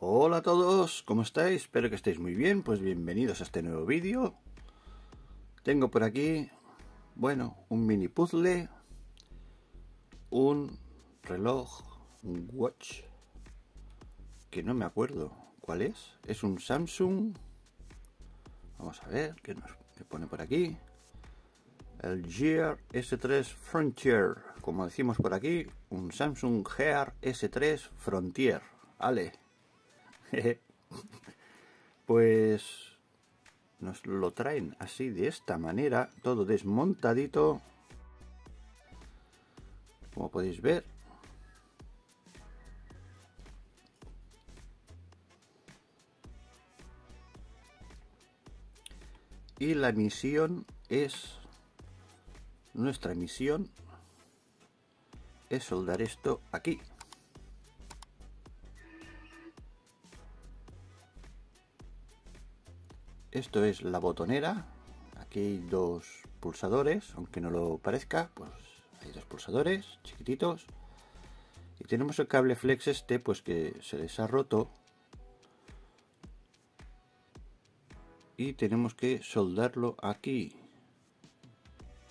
Hola a todos, ¿cómo estáis? Espero que estéis muy bien, pues bienvenidos a este nuevo vídeo. Tengo por aquí, bueno, un mini puzzle, un reloj, un watch, que no me acuerdo cuál es, es un Samsung, vamos a ver qué nos pone por aquí, el Gear S3 Frontier, como decimos por aquí, un Samsung Gear S3 Frontier, vale. pues nos lo traen así de esta manera, todo desmontadito. Como podéis ver. Y la misión es, nuestra misión es soldar esto aquí. Esto es la botonera. Aquí hay dos pulsadores, aunque no lo parezca, pues hay dos pulsadores chiquititos. Y tenemos el cable flex este, pues que se les ha roto. Y tenemos que soldarlo aquí.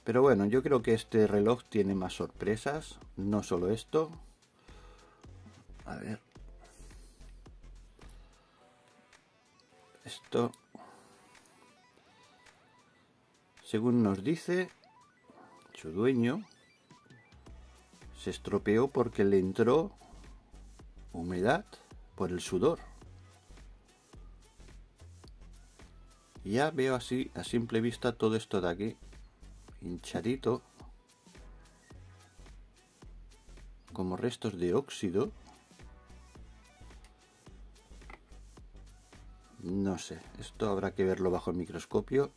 Pero bueno, yo creo que este reloj tiene más sorpresas, no solo esto. A ver. Esto según nos dice su dueño, se estropeó porque le entró humedad por el sudor. Ya veo así a simple vista todo esto de aquí, hinchadito, como restos de óxido. No sé, esto habrá que verlo bajo el microscopio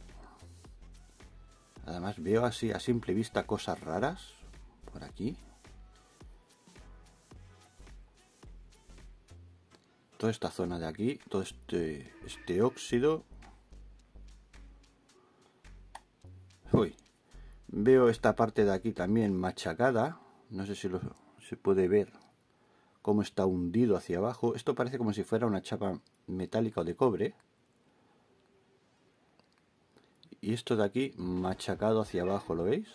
Además veo así a simple vista cosas raras por aquí. Toda esta zona de aquí, todo este, este óxido. Uy, veo esta parte de aquí también machacada. No sé si se puede ver cómo está hundido hacia abajo. Esto parece como si fuera una chapa metálica o de cobre. Y esto de aquí machacado hacia abajo, ¿lo veis?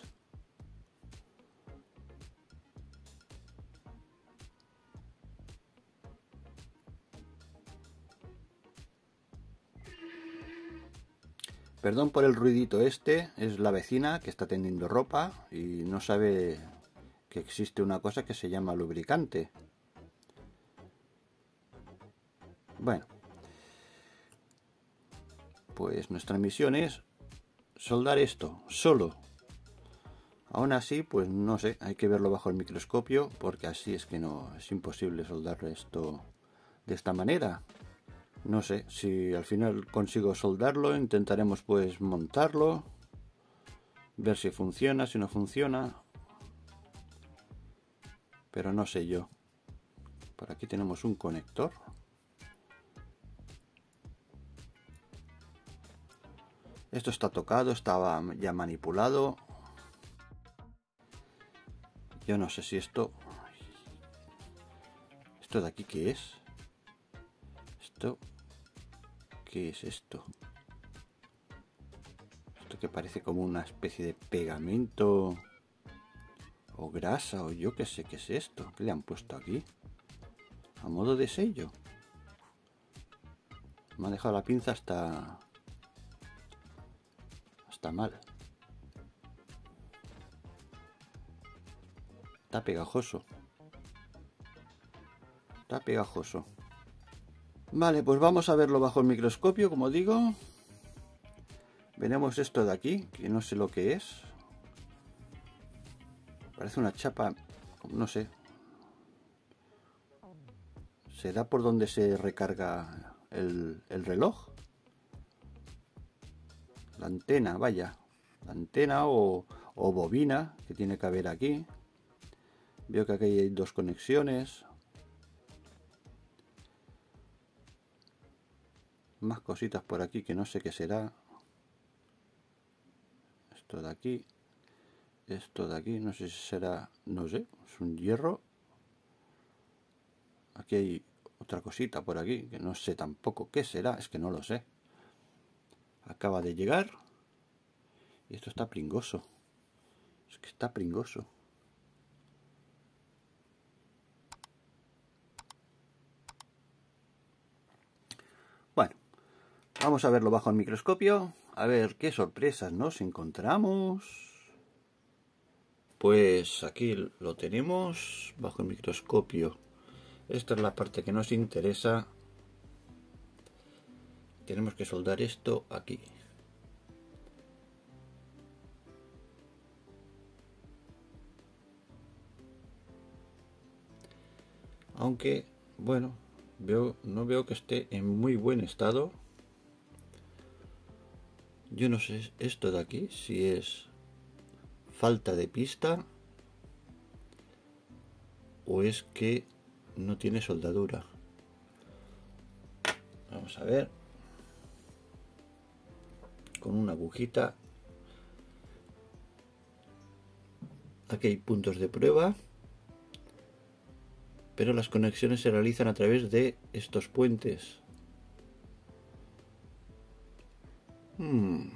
Perdón por el ruidito este, es la vecina que está tendiendo ropa y no sabe que existe una cosa que se llama lubricante. Bueno, pues nuestra misión es soldar esto solo. Aún así, pues no sé, hay que verlo bajo el microscopio porque así es que no es imposible soldar esto de esta manera. No sé, si al final consigo soldarlo, intentaremos pues montarlo, ver si funciona, si no funciona. Pero no sé yo. Por aquí tenemos un conector. Esto está tocado, estaba ya manipulado. Yo no sé si esto... ¿Esto de aquí qué es? ¿Esto? ¿Qué es esto? Esto que parece como una especie de pegamento o grasa o yo qué sé qué es esto. ¿Qué le han puesto aquí? A modo de sello. Me ha dejado la pinza hasta está mal. Está pegajoso. Está pegajoso. Vale, pues vamos a verlo bajo el microscopio, como digo. Veremos esto de aquí, que no sé lo que es. Parece una chapa, no sé. ¿Será por donde se recarga el, el reloj? Antena, vaya, antena o, bobina que tiene que haber aquí. Veo que aquí hay dos conexiones. Más cositas por aquí que no sé qué será. Esto de aquí. Esto de aquí, no sé si será, no sé, es un hierro. Aquí hay otra cosita por aquí, que no sé tampoco qué será, es que no lo sé. Acaba de llegar. Y esto está pringoso. Es que está pringoso. Bueno, vamos a verlo bajo el microscopio. A ver qué sorpresas nos encontramos. Pues aquí lo tenemos bajo el microscopio. Esta es la parte que nos interesa. Tenemos que soldar esto aquí. Aunque, bueno, veo, no veo que esté en muy buen estado. Yo no sé esto de aquí, si es falta de pista o es que no tiene soldadura. Vamos a ver. Con una agujita. Aquí hay puntos de prueba. Pero las conexiones se realizan a través de estos puentes. Hmm.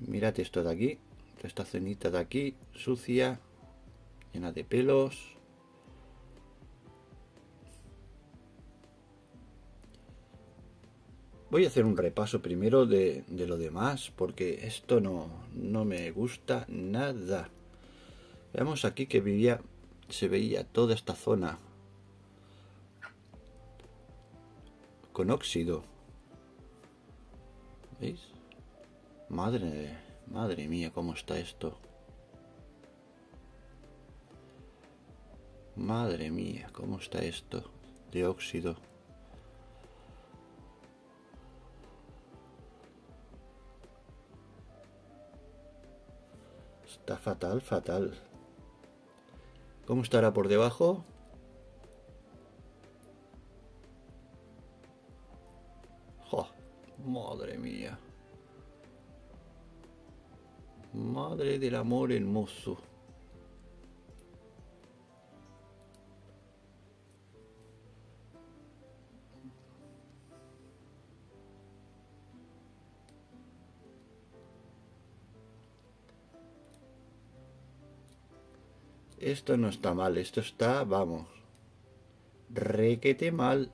Mirad esto de aquí. Esta cenita de aquí, sucia, llena de pelos. Voy a hacer un repaso primero de, lo demás, porque esto no, no me gusta nada. Veamos aquí que vivía, se veía toda esta zona con óxido. ¿Veis? Madre, madre mía, cómo está esto. Madre mía, cómo está esto de óxido. Está fatal, fatal. ¿Cómo estará por debajo? ¡Jo! Madre mía. Madre del amor hermoso. Esto no está mal, esto está, vamos, requete mal.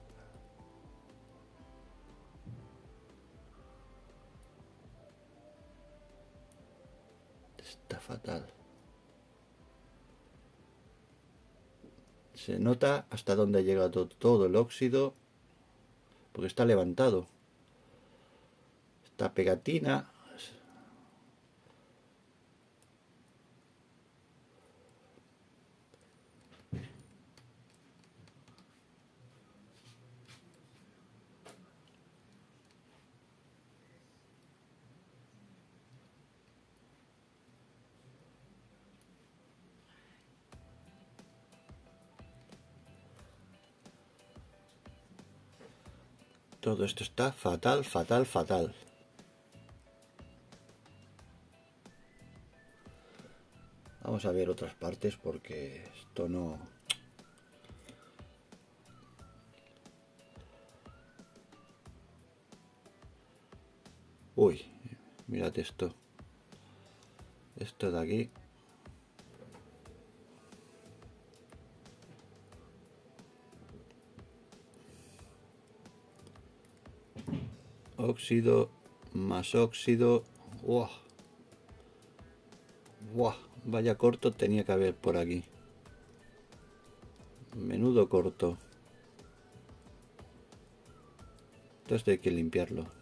Está fatal. Se nota hasta dónde ha llegado todo el óxido, porque está levantado. Esta pegatina Todo esto está fatal, fatal, fatal. Vamos a ver otras partes porque esto no... Uy, mirad esto. Esto de aquí óxido más óxido. ¡Wow! Vaya corto tenía que haber por aquí. Menudo corto. Entonces hay que limpiarlo.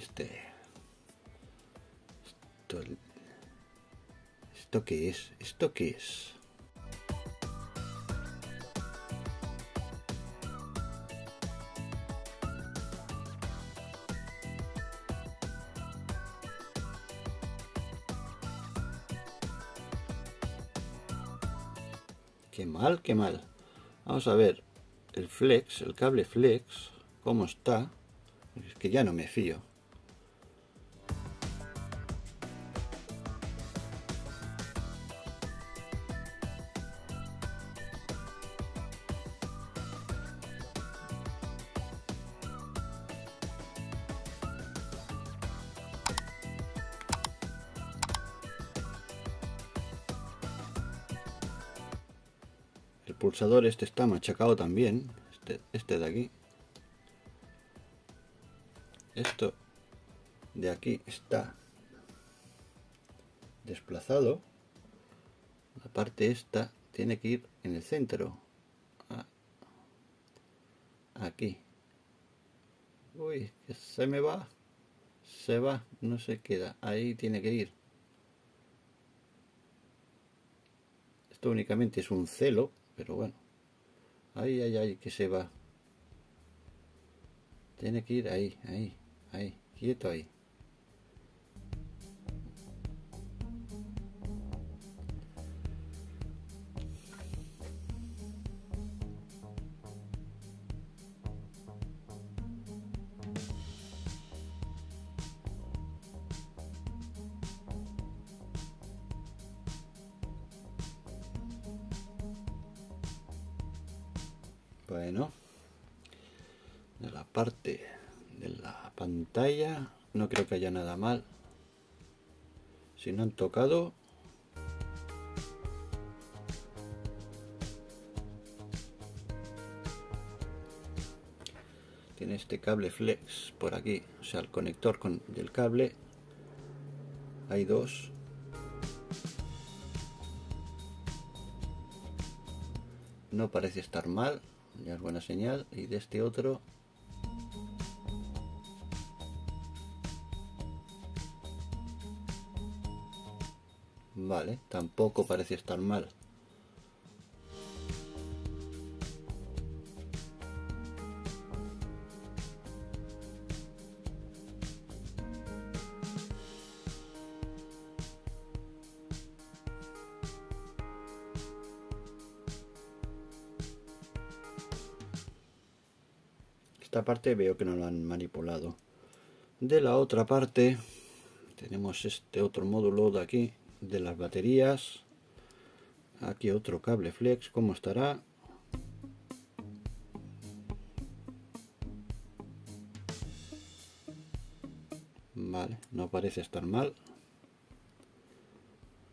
este... Esto... ¿Esto qué es? ¿Esto qué es? Qué mal, qué mal. Vamos a ver el flex, el cable flex, cómo está. Es que ya no me fío. Este está machacado también. Este, este de aquí. Esto de aquí está desplazado. La parte esta tiene que ir en el centro. Ah. Aquí. Uy, se me va. Se va, no se queda. Ahí tiene que ir. Esto únicamente es un celo pero bueno. Ay, ay, ay, que se va. Tiene que ir ahí, ahí, ahí, quieto ahí. Mal. Si no han tocado, tiene este cable flex por aquí, o sea, el conector con, del cable. Hay dos no parece estar mal ya es buena señal y de este otro vale tampoco parece estar mal. Esta parte veo que no lo han manipulado. De la otra parte tenemos este otro módulo de aquí de las baterías. Aquí otro cable flex cómo estará vale no parece estar mal.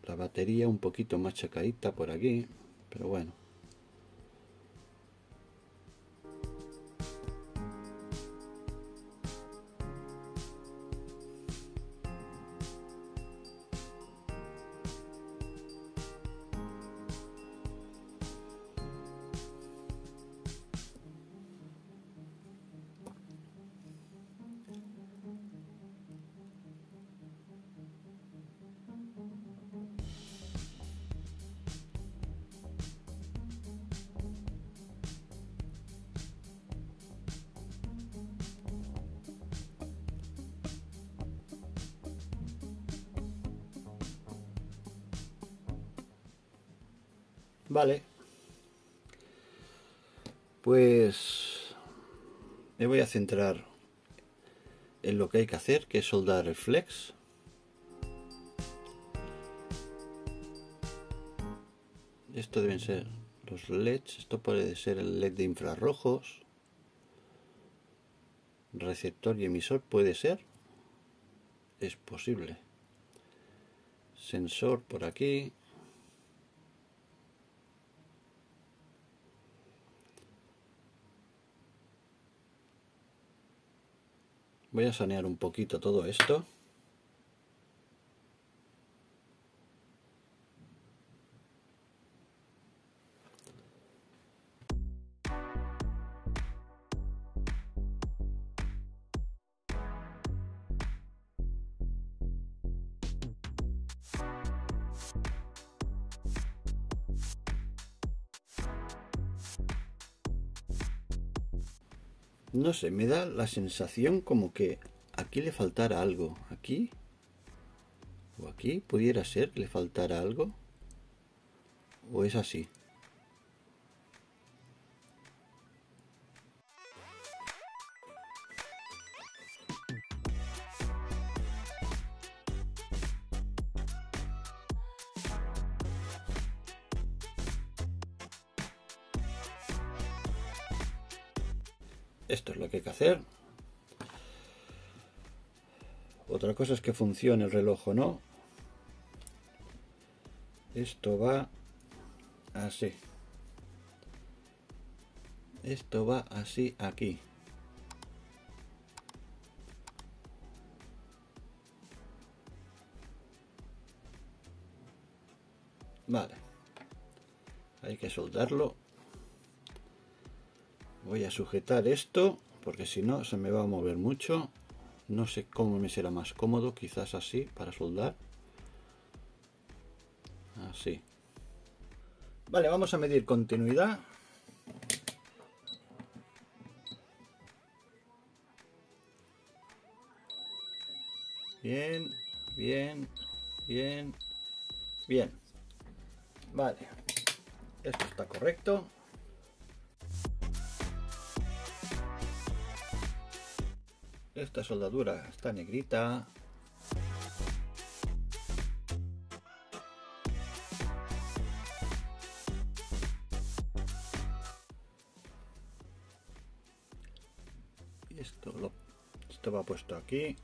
La batería un poquito más chacadita por aquí pero bueno centrar en lo que hay que hacer, que es soldar el flex. Esto deben ser los LEDs, esto puede ser el LED de infrarrojos. Receptor y emisor puede ser. Es posible. Sensor por aquí. Voy a sanear un poquito todo esto. No sé, me da la sensación como que aquí le faltara algo. Aquí o aquí pudiera ser que le faltara algo. O es así. Hacer. Otra cosa es que funcione el reloj o no. Esto va así. Esto va así aquí. Vale. Hay que soldarlo. Voy a sujetar esto porque si no se me va a mover mucho. No sé cómo me será más cómodo, quizás así para soldar. Así. Vale, vamos a medir continuidad. Bien, bien, bien, bien. Vale, esto está correcto. Esta soldadura está negrita. Y esto, lo, esto va puesto aquí.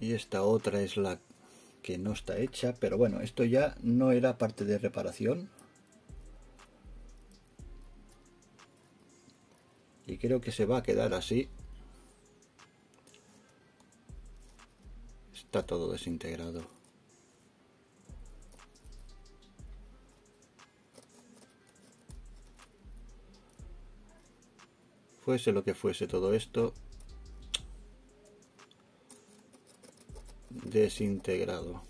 Y esta otra es la que no está hecha pero bueno esto ya no era parte de reparación. Y creo que se va a quedar así. Está todo desintegrado. Fuese lo que fuese todo esto desintegrado.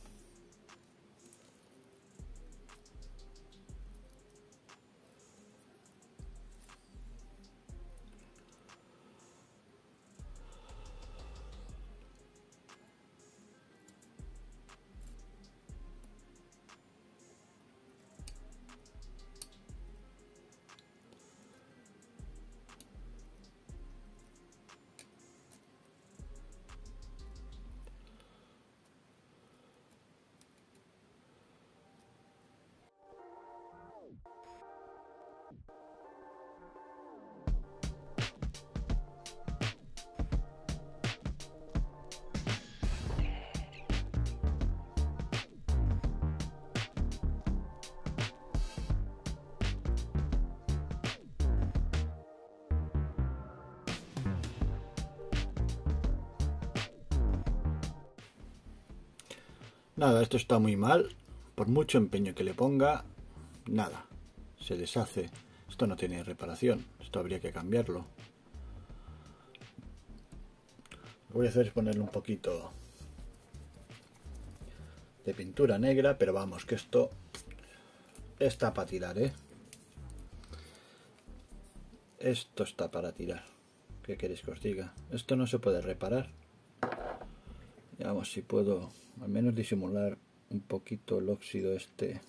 Nada, esto está muy mal. Por mucho empeño que le ponga, nada. Se deshace. Esto no tiene reparación. Esto habría que cambiarlo. Lo que voy a hacer es ponerle un poquito de pintura negra, pero vamos, que esto está para tirar, ¿eh? Esto está para tirar. ¿Qué queréis que os diga? Esto no se puede reparar. Vamos, si puedo al menos disimular un poquito el óxido este.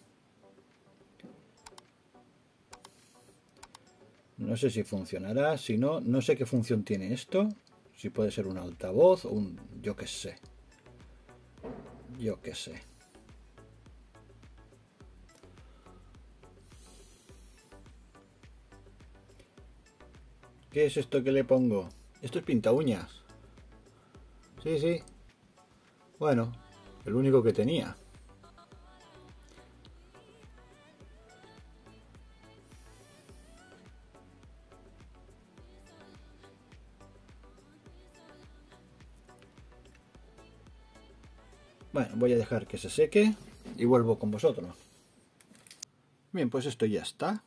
No sé si funcionará, si no, no sé qué función tiene esto. Si puede ser un altavoz o un... yo qué sé. Yo qué sé. ¿Qué es esto que le pongo? Esto es pinta uñas. Sí, sí. Bueno, el único que tenía. Bueno, voy a dejar que se seque y vuelvo con vosotros. Bien, pues esto ya está.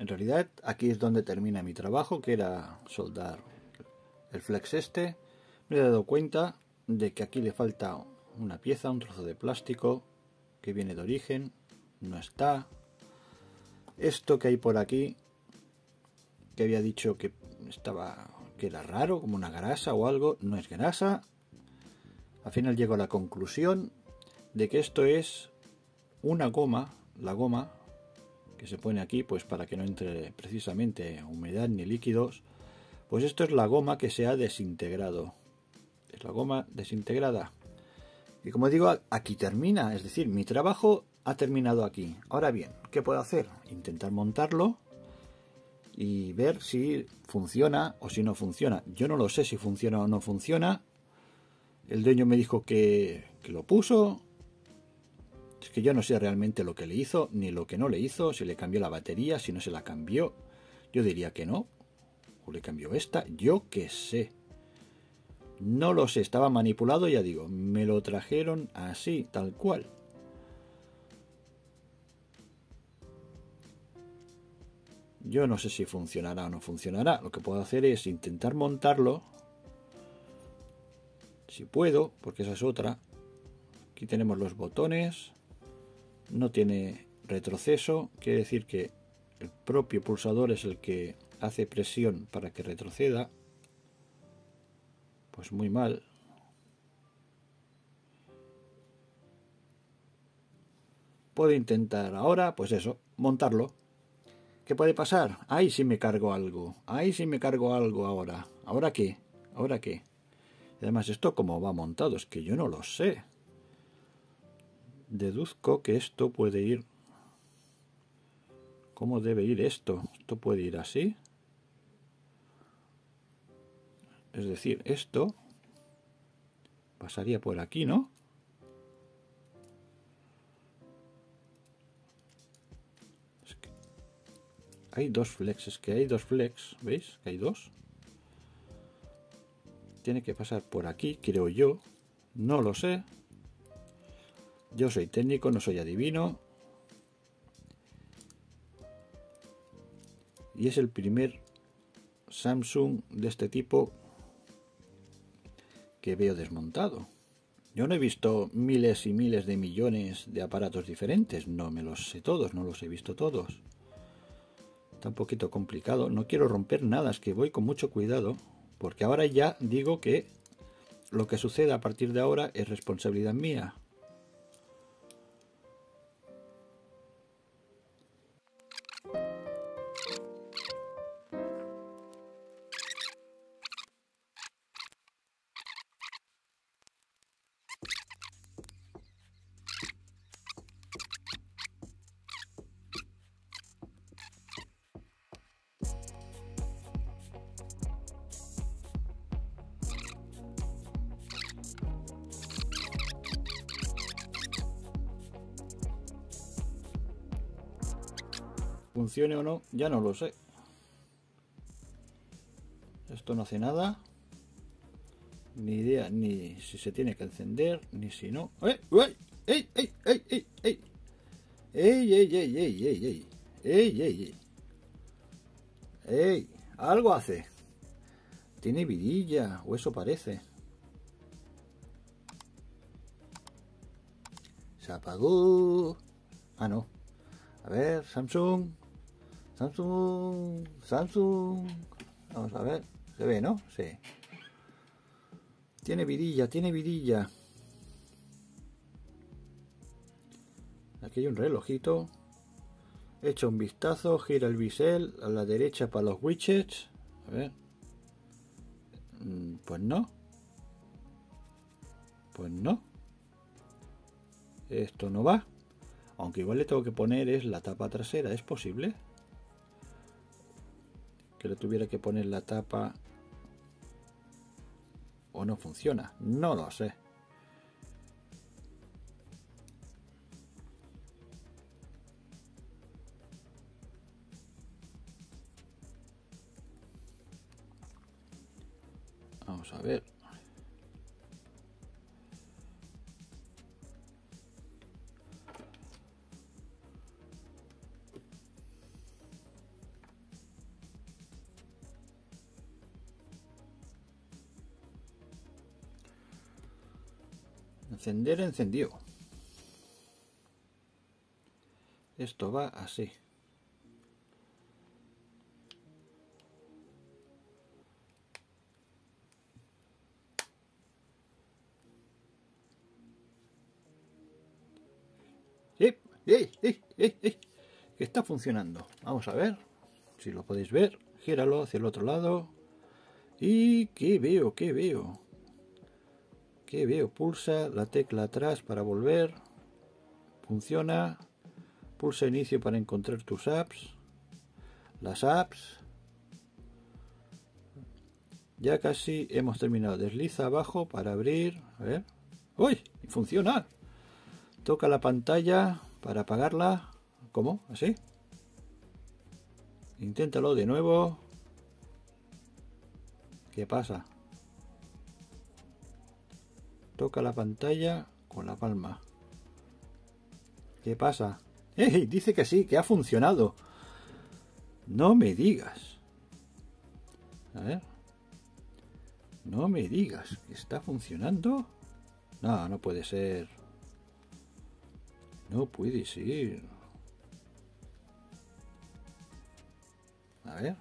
En realidad aquí es donde termina mi trabajo, que era soldar el flex este. Me he dado cuenta de que aquí le falta una pieza, un trozo de plástico que viene de origen, no está. Esto que hay por aquí, que había dicho que estaba que era raro, como una grasa o algo, no es grasa. Al final llego a la conclusión de que esto es una goma, la goma que se pone aquí pues para que no entre precisamente humedad ni líquidos pues esto es la goma que se ha desintegrado es la goma desintegrada y como digo aquí termina es decir mi trabajo ha terminado aquí ahora bien qué puedo hacer intentar montarlo y ver si funciona o si no funciona yo no lo sé si funciona o no funciona el dueño me dijo que, lo puso es que yo no sé realmente lo que le hizo, ni lo que no le hizo, si le cambió la batería, si no se la cambió. Yo diría que no. O le cambió esta, yo qué sé. No lo sé, estaba manipulado, ya digo, me lo trajeron así, tal cual. Yo no sé si funcionará o no funcionará. Lo que puedo hacer es intentar montarlo. Si puedo, porque esa es otra. Aquí tenemos los botones no tiene retroceso, quiere decir que el propio pulsador es el que hace presión para que retroceda. Pues muy mal. Puedo intentar ahora, pues eso, montarlo. ¿Qué puede pasar? Ahí sí me cargo algo. Ahí sí me cargo algo ahora. ¿Ahora qué? ¿Ahora qué? Además, esto como va montado, es que yo no lo sé deduzco que esto puede ir... ¿Cómo debe ir esto? Esto puede ir así. Es decir, esto pasaría por aquí, ¿no? hay dos flexes, que hay dos flex, ¿veis? Que hay dos. Tiene que pasar por aquí, creo yo. No lo sé. Yo soy técnico, no soy adivino. Y es el primer Samsung de este tipo que veo desmontado. Yo no he visto miles y miles de millones de aparatos diferentes, no me los sé todos, no los he visto todos. Está un poquito complicado, no quiero romper nada, es que voy con mucho cuidado, porque ahora ya digo que lo que suceda a partir de ahora es responsabilidad mía. Funcione o no, ya no lo sé. Esto no hace nada. Ni idea ni si se tiene que encender, ni si no. ¡Ey, ey, ey, ey, ey, ey! ¡Ey, ey, ey, ey, ey, ey! ¡Ey, ey, ey! ¡Ey! Algo hace. Tiene vidilla, o eso parece. Se apagó. Ah, no. A ver, Samsung. Samsung. Samsung. Vamos a ver. Se ve, ¿no? Sí. Tiene vidilla, tiene vidilla. Aquí hay un relojito. Echa un vistazo, gira el bisel a la derecha para los widgets. A ver. Mm, pues no. Pues no. Esto no va. Aunque igual le tengo que poner es la tapa trasera. ¿Es posible? Que le tuviera que poner la tapa... ¿O no funciona? No lo sé. Encender, encendió. Esto va así. Que está funcionando. Vamos a ver si lo podéis ver. Gíralo hacia el otro lado. ¿Y qué veo? ¿Qué veo? ¿Qué veo? Pulsa la tecla atrás para volver. Funciona. Pulsa inicio para encontrar tus apps. Las apps. Ya casi hemos terminado. Desliza abajo para abrir. Ver. ¡Uy! Funciona. Toca la pantalla para apagarla. ¿Cómo? ¿Así? Inténtalo de nuevo. ¿Qué pasa? Toca la pantalla con la palma. ¿Qué pasa? ¡Ey! Dice que sí, que ha funcionado. No me digas. A ver. No me digas está funcionando. No, no puede ser. No puede ser. A ver.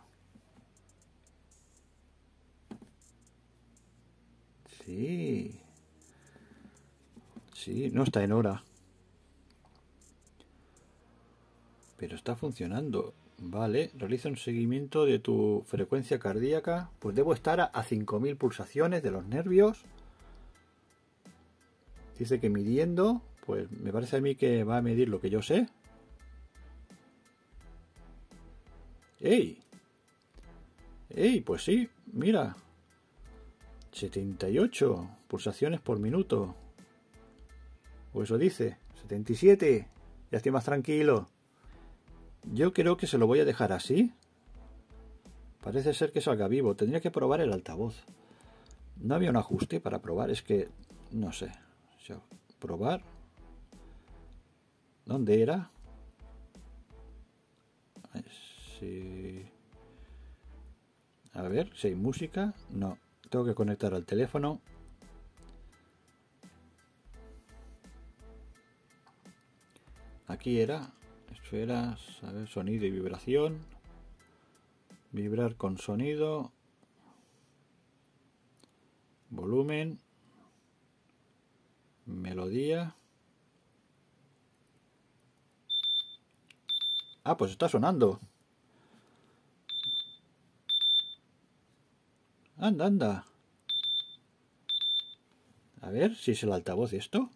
Sí. Sí, no está en hora. Pero está funcionando. Vale, realiza un seguimiento de tu frecuencia cardíaca. Pues debo estar a, 5.000 pulsaciones de los nervios. Dice que midiendo pues me parece a mí que va a medir lo que yo sé. ¡Ey! ¡Ey! Pues sí, mira. 78 pulsaciones por minuto. O eso dice. 77. Ya estoy más tranquilo. Yo creo que se lo voy a dejar así. Parece ser que salga vivo. Tendría que probar el altavoz. No había un ajuste para probar. Es que... No sé. Probar. ¿Dónde era? A ver, si hay música. No, tengo que conectar al teléfono. Aquí era, esferas, a ver, sonido y vibración. Vibrar con sonido. Volumen. Melodía. Ah, pues está sonando. Anda, anda. A ver si es el altavoz esto.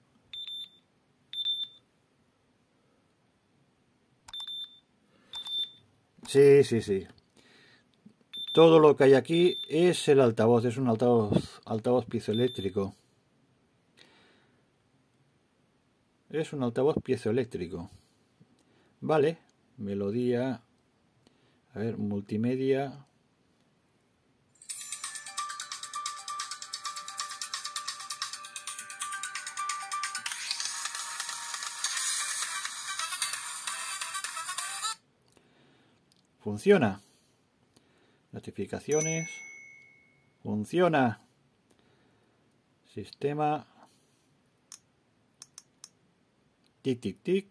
Sí, sí, sí. Todo lo que hay aquí es el altavoz, es un altavoz, altavoz piezoeléctrico. Es un altavoz piezoeléctrico. Vale, melodía, a ver, multimedia. Funciona. Notificaciones. Funciona. Sistema. Tic, tic, tic.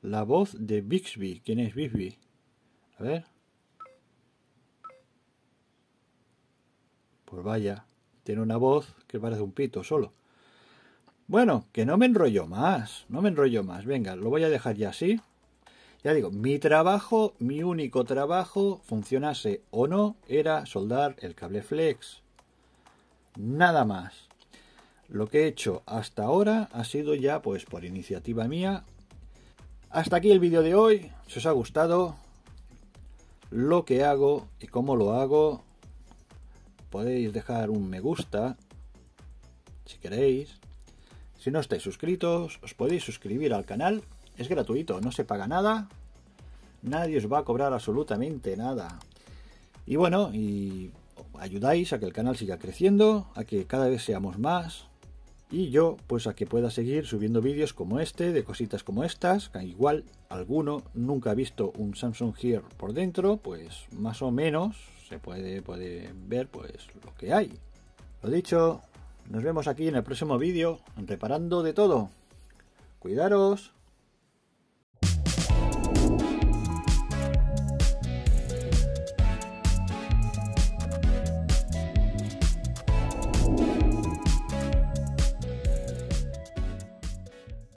La voz de Bixby. ¿Quién es Bixby? A ver. Pues vaya, tiene una voz que parece un pito solo. Bueno, que no me enrollo más, no me enrollo más. Venga, lo voy a dejar ya así. Ya digo, mi trabajo, mi único trabajo, funcionase o no, era soldar el cable flex. Nada más. Lo que he hecho hasta ahora ha sido ya pues por iniciativa mía. Hasta aquí el vídeo de hoy. Si os ha gustado lo que hago y cómo lo hago, podéis dejar un me gusta si queréis. Si no estáis suscritos, os podéis suscribir al canal. Es gratuito, no se paga nada. Nadie os va a cobrar absolutamente nada. Y bueno, y ayudáis a que el canal siga creciendo, a que cada vez seamos más. Y yo, pues a que pueda seguir subiendo vídeos como este, de cositas como estas, que igual alguno nunca ha visto un Samsung Gear por dentro, pues más o menos se puede, puede ver pues lo que hay. Lo dicho, nos vemos aquí en el próximo vídeo, reparando de todo. Cuidaros.